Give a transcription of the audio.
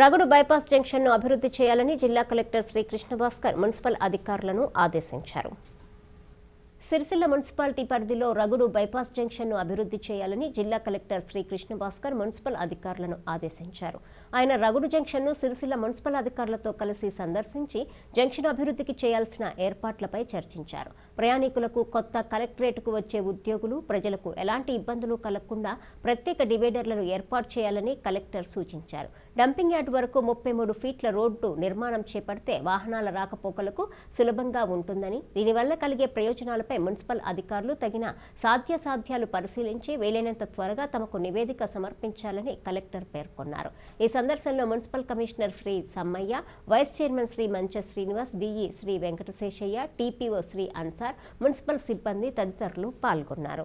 రగుడు bypass జంక్షన్ను అభివృద్ధి చేయాలని జిల్లా కలెక్టర్ శ్రీ కృష్ణభాస్కర్ మున్సిపల్ అధికారులను ఆదేశించారు. సిరిసిల్ల మున్సిపాలిటీ పరిధిలో రగుడు బైపాస్ జంక్షన్ను అభివృద్ధి చేయాలని జిల్లా కలెక్టర్ శ్రీ కృష్ణభాస్కర్ మున్సిపల్ అధికారులను ఆదేశించారు. ఆయన రగుడు జంక్షన్ను సిరిసిల్ల మున్సిపల్ అధికారులతో కలిసి సందర్శించి జంక్షన్ అభివృద్ధికి చేయాల్సిన ఏర్పాట్లపై చర్చించారు. ప్రయాణికులకు కొత్త కలెక్టరేట్కు వచ్చే ఉద్యోగులు ప్రజలకు ఎలాంటి ఇబ్బందులు కలగకుండా ప్రత్యేక డివైడర్లను ఏర్పాటు చేయాలని కలెక్టర్ సూచించారు. డంపింగ్ యార్డ్ వరకు ముప్పై మూడు ఫీట్ల రోడ్డు నిర్మాణం చేపడితే వాహనాల రాకపోకలకు సులభంగా ఉంటుందని దీనివల్ల కలిగే ప్రయోజనాలపై మున్సిపల్ అధికారులు తగిన సాధ్యాసాధ్యాలు పరిశీలించి వీలైనంత త్వరగా తమకు నివేదిక సమర్పించాలని కలెక్టర్ పేర్కొన్నారు. ఈ సందర్శనలో municipal commissioner Shri Sammaiah vice chairman Shri Mancha Srinivas DE Shri Venkataseshaiah TPO Shri Ansar municipal సిబ్బంది తదితరులు పాల్గొన్నారు.